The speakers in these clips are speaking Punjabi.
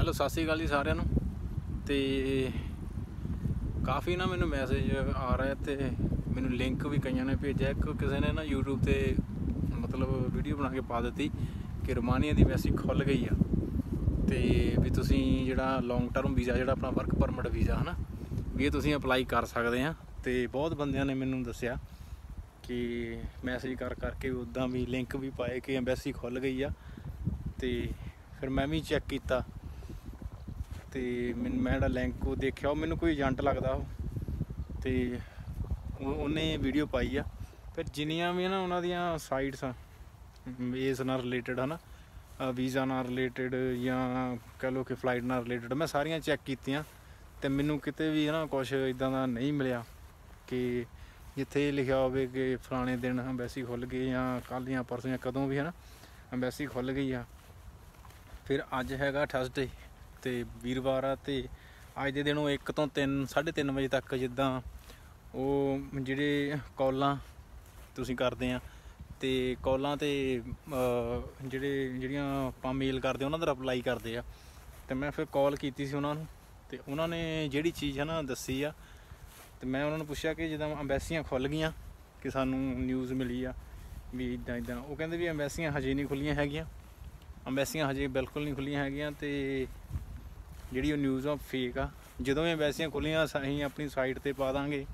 ਹੈਲੋ, ਸਤਿ ਸ਼੍ਰੀ ਅਕਾਲ ਜੀ ਸਾਰਿਆਂ ਨੂੰ। ਤੇ ਕਾਫੀ ਨਾ ਮੈਨੂੰ ਮੈਸੇਜ ਆ ਰਿਹਾ ਤੇ ਮੈਨੂੰ ਲਿੰਕ ਵੀ ਕਈਆਂ ਨੇ ਭੇਜਿਆ ਇੱਕ ਕਿਸੇ ਨੇ ਨਾ YouTube ਤੇ ਮਤਲਬ ਵੀਡੀਓ ਬਣਾ ਕੇ ਪਾ ਦਿੱਤੀ ਕਿ ਰੋਮਾਨੀਆ ਦੀ ਵੈਸੀ ਖੁੱਲ ਗਈ ਆ। ਤੇ ਵੀ ਤੁਸੀਂ ਜਿਹੜਾ ਲੌਂਗ ਟਰਮ ਵੀਜ਼ਾ, ਜਿਹੜਾ ਆਪਣਾ ਵਰਕ ਪਰਮਿਟ ਵੀਜ਼ਾ, ਹਨਾ, ਵੀ ਇਹ ਤੁਸੀਂ ਅਪਲਾਈ ਕਰ ਸਕਦੇ ਆ। ਤੇ ਬਹੁਤ ਬੰਦਿਆਂ ਨੇ ਮੈਨੂੰ ਦੱਸਿਆ ਕਿ ਮੈਸੇਜ ਕਰ ਕਰਕੇ ਉਦਾਂ ਵੀ ਲਿੰਕ ਵੀ ਪਾਏ ਕਿ ਐਮਬੈਸੀ ਖੁੱਲ ਗਈ ਆ। ਤੇ ਫਿਰ ਮੈਂ ਵੀ ਚੈੱਕ ਕੀਤਾ। ਤੇ ਮੈਨੂੰ, ਮੈਂ ਜਿਹੜਾ ਲਿੰਕ ਉਹ ਦੇਖਿਆ, ਉਹ ਮੈਨੂੰ ਕੋਈ ਏਜੰਟ ਲੱਗਦਾ ਉਹ। ਤੇ ਉਹਨੇ ਵੀਡੀਓ ਪਾਈ ਆ। ਫਿਰ ਜਿੰਨੀਆਂ ਵੀ ਨਾ ਉਹਨਾਂ ਦੀਆਂ ਸਾਈਟਸ ਆ ਇਸ ਨਾਲ ਰਿਲੇਟਡ ਹਨਾ ਵੀਜ਼ਾ ਨਾਲ ਰਿਲੇਟਡ ਜਾਂ ਕਹ ਲਓ ਕਿ ਫਲਾਈਟ ਨਾਲ ਰਿਲੇਟਡ ਮੈਂ ਸਾਰੀਆਂ ਚੈੱਕ ਕੀਤੀਆਂ। ਤੇ ਮੈਨੂੰ ਕਿਤੇ ਵੀ ਨਾ ਕੁਝ ਇਦਾਂ ਦਾ ਨਹੀਂ ਮਿਲਿਆ ਕਿ ਜਿੱਥੇ ਲਿਖਿਆ ਹੋਵੇ ਕਿ ਫਲਾਣੇ ਦਿਨ ਅੰਬੈਸੀ ਖੁੱਲ ਗਈ ਜਾਂ ਕੱਲ੍ਹ ਜਾਂ ਪਰਸੋਂ ਜਾਂ ਕਦੋਂ ਵੀ ਹਨਾ ਅੰਬੈਸੀ ਖੁੱਲ ਗਈ ਆ। ਫਿਰ ਅੱਜ ਹੈਗਾ ਥਰਸਡੇ ਤੇ ਵੀਰਵਾਰ ਆ ਤੇ ਅੱਜ ਦੇ ਦਿਨ ਉਹ 1 ਤੋਂ 3 3:30 ਵਜੇ ਤੱਕ ਜਿੱਦਾਂ ਉਹ ਜਿਹੜੇ ਕਾਲਾਂ ਤੁਸੀਂ ਕਰਦੇ ਆ ਤੇ ਕਾਲਾਂ ਤੇ ਜਿਹੜੇ, ਜਿਹੜੀਆਂ ਆਪਾਂ ਮੇਲ ਕਰਦੇ ਉਹਨਾਂ ਦਾ ਰਿਪਲਾਈ ਕਰਦੇ ਆ। ਤੇ ਮੈਂ ਫਿਰ ਕਾਲ ਕੀਤੀ ਸੀ ਉਹਨਾਂ ਨੂੰ ਤੇ ਉਹਨਾਂ ਨੇ ਜਿਹੜੀ ਚੀਜ਼ ਹੈ ਨਾ ਦੱਸੀ ਆ ਤੇ ਮੈਂ ਉਹਨਾਂ ਨੂੰ ਪੁੱਛਿਆ ਕਿ ਜਦੋਂ ਐਮਬੈਸੀਆਂ ਖੁੱਲ ਗਈਆਂ ਕਿ ਸਾਨੂੰ ਨਿਊਜ਼ ਮਿਲੀ ਆ ਵੀ ਇਦਾਂ ਇਦਾਂ ਉਹ ਕਹਿੰਦੇ ਵੀ ਐਮਬੈਸੀਆਂ ਹਜੇ ਨਹੀਂ ਖੁੱਲੀਆਂ ਹੈਗੀਆਂ। ਐਮਬੈਸੀਆਂ ਹਜੇ ਬਿਲਕੁਲ ਨਹੀਂ ਖੁੱਲੀਆਂ ਹੈਗੀਆਂ ਤੇ ਜਿਹੜੀ ਉਹ ਨਿਊਜ਼ ਆ ਫੇਕ ਆ। ਜਦੋਂ ਇਹ ਐਮਬੈਸੀਆਂ ਖੁੱਲੀਆਂ ਅਸੀਂ ਆਪਣੀ ਸਾਈਟ ਤੇ ਪਾ ਦਾਂਗੇ।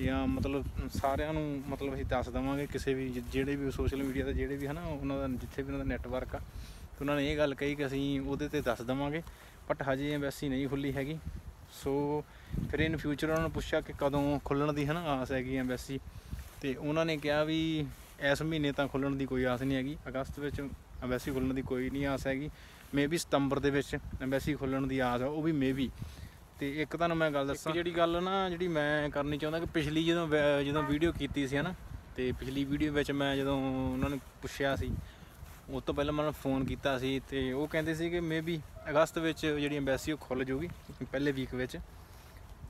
ਜਾਂ ਮਤਲਬ ਸਾਰਿਆਂ ਨੂੰ ਮਤਲਬ ਅਸੀਂ ਦੱਸ ਦਵਾਂਗੇ, ਕਿਸੇ ਵੀ ਜਿਹੜੇ ਵੀ ਸੋਸ਼ਲ ਮੀਡੀਆ ਤੇ ਜਿਹੜੇ ਵੀ ਹਨਾ, ਉਹਨਾਂ ਦਾ, ਜਿੱਥੇ ਵੀ ਉਹਨਾਂ ਦਾ ਨੈਟਵਰਕ ਆ। ਤੇ ਉਹਨਾਂ ਨੇ ਇਹ ਗੱਲ ਕਹੀ ਕਿ ਅਸੀਂ ਉਹਦੇ ਤੇ ਦੱਸ ਦਵਾਂਗੇ। ਬਟ ਹਜੇ ਐਮਬੈਸੀ ਨਹੀਂ ਖੁੱਲੀ ਹੈਗੀ। ਸੋ ਫਿਰ ਇਨ ਫਿਊਚਰ ਉਹਨਾਂ ਨੂੰ ਪੁੱਛਿਆ ਕਿ ਕਦੋਂ ਖੁੱਲਣ ਦੀ ਹਨਾ ਆਸ ਹੈਗੀ ਐਮਬੈਸੀ ਤੇ ਉਹਨਾਂ ਨੇ ਕਿਹਾ ਵੀ ਇਸ ਮਹੀਨੇ ਤਾਂ ਖੁੱਲਣ ਦੀ ਕੋਈ ਆਸ ਨਹੀਂ ਹੈਗੀ। ਅਗਸਤ ਵਿੱਚ ਐਮਬੈਸੀ ਖੁੱਲਣ ਦੀ ਕੋਈ ਨਹੀਂ ਆਸ ਹੈਗੀ। ਮੇਬੀ ਸਤੰਬਰ ਦੇ ਵਿੱਚ ਐਮਬੈਸੀ ਖੁੱਲਣ ਦੀ ਆਸ ਆ, ਉਹ ਵੀ ਮੇਬੀ ਤੇ ਇੱਕ ਤੁਹਾਨੂੰ ਮੈਂ ਗੱਲ ਦੱਸਾਂ। ਜਿਹੜੀ ਗੱਲ ਨਾ ਜਿਹੜੀ ਮੈਂ ਕਰਨੀ ਚਾਹੁੰਦਾ ਕਿ ਪਿਛਲੀ ਜਦੋਂ ਵੈ- ਜਦੋਂ ਵੀਡੀਓ ਕੀਤੀ ਸੀ ਹਨਾ, ਤੇ ਪਿਛਲੀ ਵੀਡੀਓ ਵਿੱਚ ਮੈਂ ਜਦੋਂ ਉਹਨਾਂ ਨੂੰ ਪੁੱਛਿਆ ਸੀ, ਉਸ ਤੋਂ ਪਹਿਲਾਂ ਮੈਂ ਉਹਨਾਂ ਨੂੰ ਫੋਨ ਕੀਤਾ ਸੀ ਤੇ ਉਹ ਕਹਿੰਦੇ ਸੀ ਕਿ ਮੇਬੀ ਅਗਸਤ ਵਿੱਚ ਜਿਹੜੀ ਐਮਬੈਸੀ ਉਹ ਖੁੱਲ ਜੂਗੀ ਪਹਿਲੇ ਵੀਕ ਵਿੱਚ।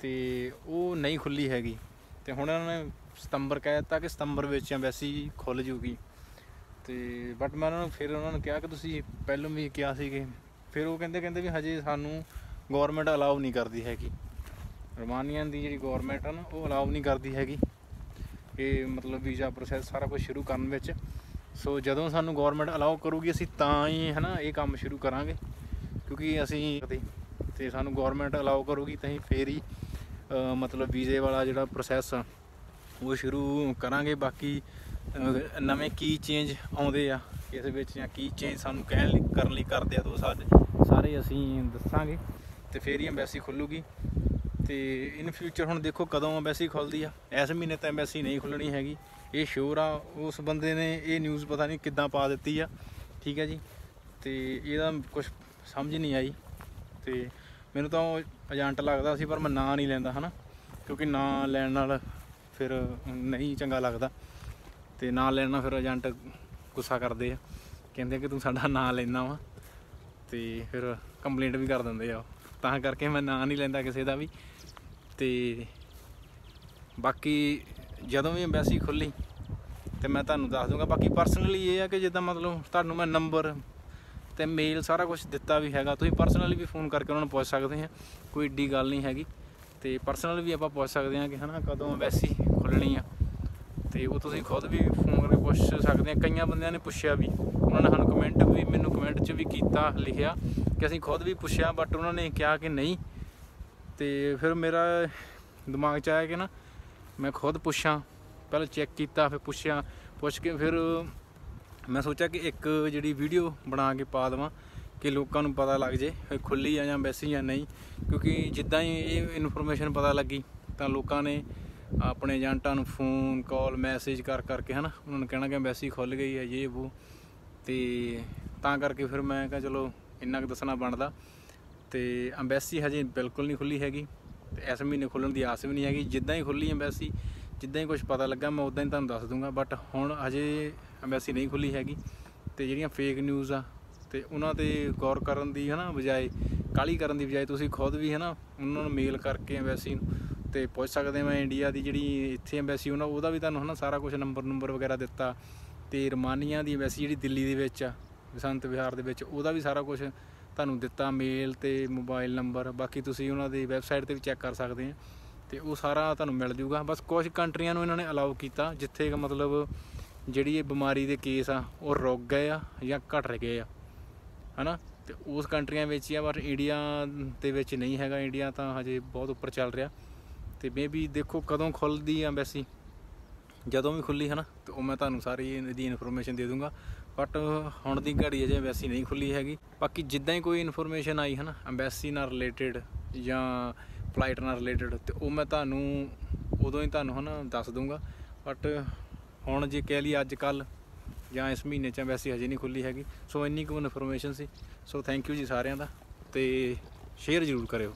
ਤੇ ਉਹ ਨਹੀਂ ਖੁੱਲੀ ਹੈਗੀ। ਤੇ ਹੁਣ ਉਹਨਾਂ ਨੇ ਸਤੰਬਰ ਕਹਿ ਦਿੱਤਾ ਕਿ ਸਤੰਬਰ ਵਿੱਚ ਐਮਬੈਸੀ ਖੁੱਲ ਜੂਗੀ ਤੇ ਬਟ ਮੈਂ ਉਹਨਾਂ ਨੂੰ ਫਿਰ ਉਹਨਾਂ ਨੂੰ ਕਿਹਾ ਕਿ ਤੁਸੀਂ ਪਹਿਲਾਂ ਵੀ ਕਿਹਾ ਸੀਗੇ। ਫਿਰ ਉਹ ਕਹਿੰਦੇ ਕਹਿੰਦੇ ਵੀ ਹਜੇ ਸਾਨੂੰ ਗਵਰਨਮੈਂਟ ਅਲਾਉ ਨਹੀਂ ਕਰਦੀ ਹੈਗੀ। ਰੋਮਾਨੀਅਨ ਦੀ ਜਿਹੜੀ ਗਵਰਨਮੈਂਟ ਆ ਨਾ, ਉਹ ਅਲਾਉ ਨਹੀਂ ਕਰਦੀ ਹੈਗੀ। ਇਹ ਮਤਲਬ ਵੀਜ਼ਾ ਪ੍ਰੋਸੈਸ ਸਾਰਾ ਕੁਝ ਸ਼ੁਰੂ ਕਰਨ ਵਿੱਚ। ਸੋ ਜਦੋਂ ਸਾਨੂੰ ਗਵਰਨਮੈਂਟ ਅਲਾਉ ਕਰੂਗੀ, ਅਸੀਂ ਤਾਂ ਹੀ ਹਨਾ ਇਹ ਕੰਮ ਸ਼ੁਰੂ ਕਰਾਂਗੇ। ਕਿਉਂਕਿ ਅਸੀਂ ਤੇ ਸਾਨੂੰ ਗਵਰਨਮੈਂਟ ਅਲਾਉ ਕਰੂਗੀ, ਤਾਂ ਹੀ ਫੇਰ ਹੀ ਮਤਲਬ ਵੀਜ਼ੇ ਵਾਲਾ ਜਿਹੜਾ ਪ੍ਰੋਸੈਸ ਆ, ਉਹ ਸ਼ੁਰੂ ਕਰਾਂਗੇ। ਬਾਕੀ ਨਵੇਂ ਕੀ ਚੇਂਜ ਆਉਂਦੇ ਆ ਇਸ ਵਿੱਚ ਜਾਂ ਕੀ ਚੇਂਜ ਸਾਨੂੰ ਕਹਿਣ ਲਈ ਕਰਨ ਲਈ ਕਰਦੇ ਆ ਤਾਂ ਉਹ ਸਾਰੇ ਸਾਰੇ ਅਸੀਂ ਦੱਸਾਂਗੇ। ਤੇ ਫੇਰ ਹੀ ਐਮਬੈਸੀ ਖੁੱਲੂਗੀ। ਤੇ ਇਨ ਫਿਊਚਰ ਹੁਣ ਦੇਖੋ ਕਦੋਂ ਐਮਬੈਸੀ ਖੁੱਲਦੀ ਆ। ਇਸ ਮਹੀਨੇ ਤਾਂ ਐਮਬੈਸੀ ਨਹੀਂ ਖੁੱਲਣੀ ਹੈਗੀ। ਇਹ ਸ਼ੋਰ ਆ ਉਸ ਬੰਦੇ ਨੇ ਇਹ ਨਿਊਜ਼ ਪਤਾ ਨਹੀਂ ਕਿੱਦਾਂ ਪਾ ਦਿੱਤੀ ਆ। ਠੀਕ ਹੈ ਜੀ। ਤੇ ਇਹਦਾ ਕੁਝ ਸਮਝ ਨਹੀਂ ਆਈ। ਤੇ ਮੈਨੂੰ ਤਾਂ ਉਹ ਏਜੰਟ ਲੱਗਦਾ ਸੀ ਪਰ ਮੈਂ ਨਾਂ ਨਹੀਂ ਲੈਂਦਾ ਹਨਾ। ਕਿਉਂਕਿ ਨਾਂ ਲੈਣ ਨਾਲ ਫਿਰ ਨਹੀਂ ਚੰਗਾ ਲੱਗਦਾ। ਤੇ ਨਾਂ ਲੈਣਾ ਫਿਰ ਏਜੰਟ ਗੁੱਸਾ ਕਰਦੇ ਆ। ਕਹਿੰਦੇ ਕਿ ਤੂੰ ਸਾਡਾ ਨਾਂ ਲੈਣਾ ਵਾ ਤੇ ਫਿਰ ਕੰਪਲੇਂਟ ਵੀ ਕਰ ਦਿੰਦੇ ਆ ਉਹ। ਤਾਂ ਕਰਕੇ ਮੈਂ ਨਾਂ ਨਹੀਂ ਲੈਂਦਾ ਕਿਸੇ ਦਾ ਵੀ। ਤੇ ਬਾਕੀ ਜਦੋਂ ਵੀ ਐਮਬੈਸੀ ਖੁੱਲੀ ਤੇ ਮੈਂ ਤੁਹਾਨੂੰ ਦੱਸ ਦੂੰਗਾ, ਬਾਕੀ ਪਰਸਨਲੀ ਇਹ ਆ ਕਿ ਜਿੱਦਾਂ ਮਤਲਬ ਤੁਹਾਨੂੰ ਮੈਂ ਨੰਬਰ ਤੇ ਮੇਲ ਸਾਰਾ ਕੁਝ ਦਿੱਤਾ ਵੀ ਹੈਗਾ, ਤੁਸੀਂ ਪਰਸਨਲੀ ਵੀ ਫੋਨ ਕਰਕੇ ਉਹਨਾਂ ਨੂੰ ਪੁੱਛ ਸਕਦੇ ਆ, ਕੋਈ ਏਡੀ ਗੱਲ ਨਹੀਂ ਹੈਗੀ। ਤੇ ਪਰਸਨਲ ਵੀ ਆਪਾਂ ਪੁੱਛ ਸਕਦੇ ਆ ਕਿ ਹਨਾ ਕਦੋਂ ਐਮਬੈਸੀ ਖੁੱਲਣੀ ਆ। ਤੇ ਉਹ ਤੁਸੀਂ ਖੁਦ ਵੀ ਫੋਨ ਕਰਕੇ ਪੁੱਛ ਸਕਦੇ ਆ। ਕਈਆਂ ਬੰਦਿਆਂ ਨੇ ਪੁੱਛਿਆ ਵੀ, ਉਹਨਾਂ ਨੇ ਸਾਨੂੰ ਕਮੈਂਟ ਵੀ, ਮੈਨੂੰ ਕਮੈਂਟ 'ਚ ਵੀ ਕੀਤਾ, ਲਿਖਿਆ ਕਿ ਅਸੀਂ ਖੁਦ ਵੀ ਪੁੱਛਿਆ ਬਟ ਉਹਨਾਂ ਨੇ ਕਿਹਾ ਕਿ ਨਹੀਂ। ਤੇ ਫਿਰ ਮੇਰਾ ਦਿਮਾਗ 'ਚ ਆਇਆ ਕਿ ਨਾ, ਮੈਂ ਖੁਦ ਪੁੱਛਾਂ, ਪਹਿਲਾਂ ਚੈੱਕ ਕੀਤਾ, ਫਿਰ ਪੁੱਛਿਆ, ਪੁੱਛ ਕੇ ਫਿਰ ਮੈਂ ਸੋਚਿਆ ਕਿ ਇੱਕ ਜਿਹੜੀ ਵੀਡੀਓ ਬਣਾ ਕੇ ਪਾ ਦੇਵਾਂ, ਕਿ ਲੋਕਾਂ ਨੂੰ ਪਤਾ ਲੱਗ ਜੇ ਵੀ ਖੁੱਲੀ ਆ ਜਾਂ ਵੈਸੀ ਜਾਂ ਨਹੀਂ, ਕਿਉਂਕਿ ਜਿੱਦਾਂ ਹੀ ਇਹ ਇਨਫੋਰਮੇਸ਼ਨ ਪਤਾ ਲੱਗੀ, ਤਾਂ ਲੋਕਾਂ ਨੇ ਆਪਣੇ ਏਜੰਟਾਂ ਨੂੰ ਫੋਨ, ਕਾਲ, ਮੈਸੇਜ ਕਰ ਕਰਕੇ ਹਨਾ, ਉਹਨਾਂ ਨੂੰ ਕਹਿਣਾ ਕਿ ਐਮਬੈਸੀ ਖੁੱਲ ਗਈ ਹੈ ਇਹ ਉਹ ਤੇ ਤਾਂ ਕਰਕੇ ਫਿਰ ਮੈਂ ਕਿਹਾ ਚਲੋ, ਇੰਨਾ ਕੁ ਦੱਸਣਾ ਬਣਦਾ। ਤੇ ਐਮਬੈਸੀ ਹਜੇ ਬਿਲਕੁਲ ਨਹੀਂ ਖੁੱਲੀ ਹੈਗੀ। ਤੇ ਇਸ ਮਹੀਨੇ ਖੁੱਲਣ ਦੀ ਆਸ ਵੀ ਨਹੀਂ ਹੈਗੀ। ਜਿੱਦਾਂ ਹੀ ਖੁੱਲੀ ਐਮਬੈਸੀ, ਜਿੱਦਾਂ ਹੀ ਕੁਝ ਪਤਾ ਲੱਗਾ, ਮੈਂ ਉਦਾਂ ਹੀ ਤੁਹਾਨੂੰ ਦੱਸ ਦੂੰਗਾ। ਬਟ ਹੁਣ ਹਜੇ ਐਮਬੈਸੀ ਨਹੀਂ ਖੁੱਲੀ ਹੈਗੀ। ਤੇ ਜਿਹੜੀਆਂ ਫੇਕ ਨਿਊਜ਼ ਆ, ਤੇ ਉਹਨਾਂ ਤੇ ਗੌਰ ਕਰਨ ਦੀ ਹਨਾ ਬਜਾਏ ਕਾਲੀ ਕਰਨ ਦੀ ਬਜਾਏ ਤੁਸੀਂ ਖੁਦ ਵੀ ਹਨਾ, ਉਹਨਾਂ ਨੂੰ ਮੇਲ ਕਰਕੇ ਐਮਬੈਸੀ ਨੂੰ ਤੇ ਪੁੱਛ ਸਕਦੇ ਮੈਂ ਇੰਡੀਆ ਦੀ ਜਿਹੜੀ ਇੱਥੇ ਐਮਬੈਸੀ, ਉਹਨਾਂ ਉਹਦਾ ਵੀ ਤੁਹਾਨੂੰ ਹਨਾ ਸਾਰਾ ਕੁਝ ਨੰਬਰ ਨੰਬਰ ਵਗੈਰਾ ਦਿੱਤਾ ਤੇ ਰਮਾਨੀਆ ਦੀ ਐਮਬੈਸੀ ਜਿਹੜੀ ਦਿੱਲੀ ਦੇ ਵਿੱਚ ਆ, ਬਸੰਤ ਵਿਹਾਰ ਦੇ ਵਿੱਚ, ਉਹਦਾ ਵੀ ਸਾਰਾ ਕੁਝ ਤੁਹਾਨੂੰ ਦਿੱਤਾ ਮੇਲ ਤੇ ਮੋਬਾਈਲ ਨੰਬਰ ਬਾਕੀ ਤੁਸੀਂ ਉਹਨਾਂ ਦੀ ਵੈਬਸਾਈਟ ਤੇ ਵੀ ਚੈੱਕ ਕਰ ਸਕਦੇ ਆ ਤੇ ਉਹ ਸਾਰਾ ਤੁਹਾਨੂੰ ਮਿਲ ਜੂਗਾ। ਬਸ ਕੁਝ ਕੰਟਰੀਆਂ ਨੂੰ ਇਹਨਾਂ ਨੇ ਅਲਾਉ ਕੀਤਾ, ਜਿੱਥੇ ਕਿ ਮਤਲਬ ਜਿਹੜੀ ਇਹ ਬਿਮਾਰੀ ਦੇ ਕੇਸ ਆ, ਉਹ ਰੁਕ ਗਏ ਆ ਜਾਂ ਘਟ ਗਏ ਆ, ਹਨਾ? ਤੇ ਉਸ ਕੰਟਰੀਆਂ ਵਿੱਚ ਹੀ ਆ, ਪਰ ਇੰਡੀਆ ਦੇ ਵਿੱਚ ਨਹੀਂ ਹੈਗਾ, ਇੰਡੀਆ ਤਾਂ ਹਜੇ ਬਹੁਤ ਉੱਪਰ ਚੱਲ ਰਿਹਾ। ਤੇ ਮੇਬੀ ਦੇਖੋ ਕਦੋਂ ਖੁੱਲਦੀ ਆ ਐਮਬੈਸੀ ਜਦੋਂ ਵੀ ਖੁੱਲੀ ਨਾ ਤੇ ਉਹ ਮੈਂ ਤੁਹਾਨੂੰ ਸਾਰੀ ਇਹਦੀ ਇਨਫੋਰਮੇਸ਼ਨ ਦੇ ਦੂੰਗਾ। ਬਟ ਹੁਣ ਦੀ ਘੜੀ ਅਜੇ ਐਮਬੈਸੀ ਨਹੀਂ ਖੁੱਲੀ ਹੈਗੀ। ਬਾਕੀ ਜਿੱਦਾਂ ਹੀ ਕੋਈ ਇਨਫੋਰਮੇਸ਼ਨ ਆਈ ਹੈ ਨਾ ਐਮਬੈਸੀ ਨਾਲ ਰਿਲੇਟਡ ਜਾਂ ਫਲਾਈਟ ਨਾਲ ਰਿਲੇਟਡ ਤੇ ਉਹ ਮੈਂ ਤੁਹਾਨੂੰ ਉਦੋਂ ਹੀ ਤੁਹਾਨੂੰ, ਹਨਾ, ਦੱਸ ਦੂੰਗਾ। ਬਟ ਹੁਣ ਜੇ ਕਹਿ ਲਈ ਅੱਜ ਕੱਲ ਜਾਂ ਇਸ ਮਹੀਨੇ ਚ ਐਮਬੈਸੀ ਹਜੇ ਨਹੀਂ ਖੁੱਲੀ ਹੈਗੀ। ਸੋ ਇੰਨੀ ਕੁ ਇਨਫੋਰਮੇਸ਼ਨ ਸੀ। ਸੋ ਥੈਂਕ ਯੂ ਜੀ ਸਾਰਿਆਂ ਦਾ। ਤੇ ਸ਼ੇਅਰ ਜ਼ਰੂਰ ਕਰਿਓ।